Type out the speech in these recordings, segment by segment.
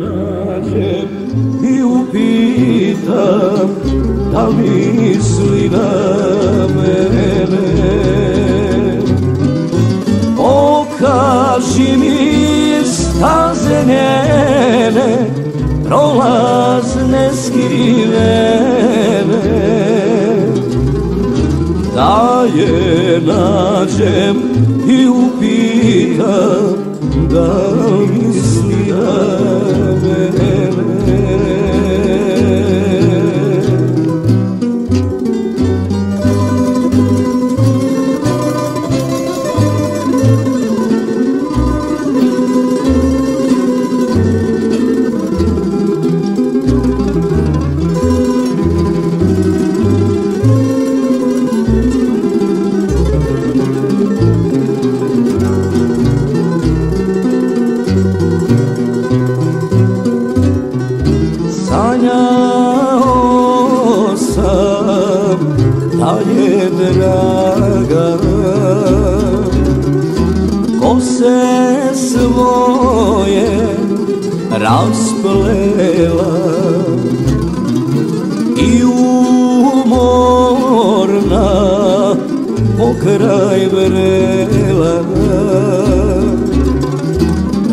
nađem i upitam da misli na mene. Okaži mi staze njene prolazne skrivene. Da je nađem i upitam da misli da je draga ko se svoje rasplela i umorna pokraj vrela.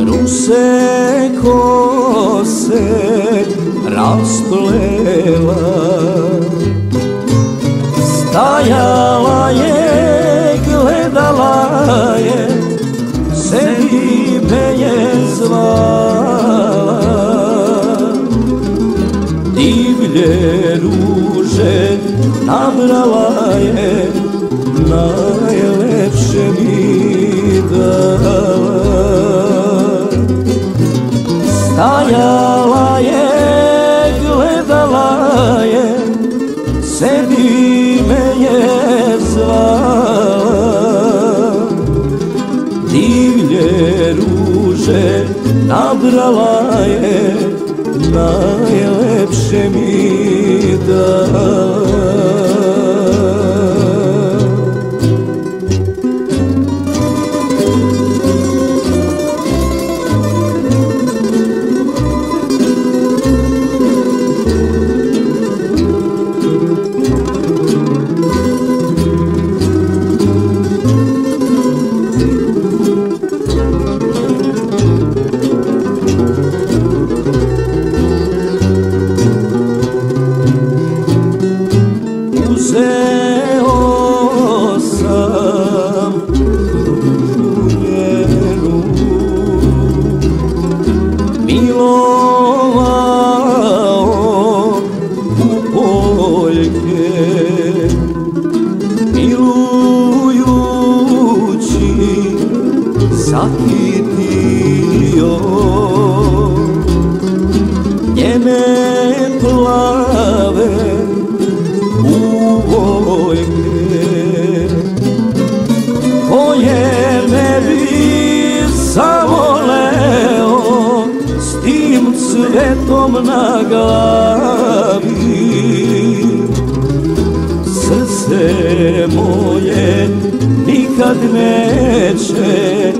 Ruse kose rasplela Stajala je, gledala je Sebi me je zvala. Divlje ruže nabrala je Najlepše mi dala ruže nabrala je Najlepše mi dala say cvetom na glavi. Srce moje nikad neće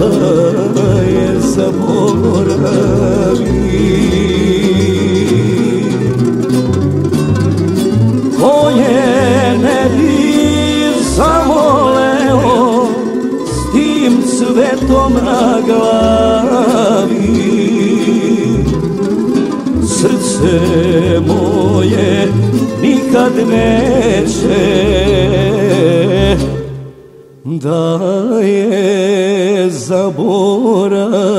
da je zaboravi koje ne bi zamoleo s tim cvetom na glavi srce moje nikad neće da je zaborav